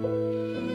Música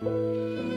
Música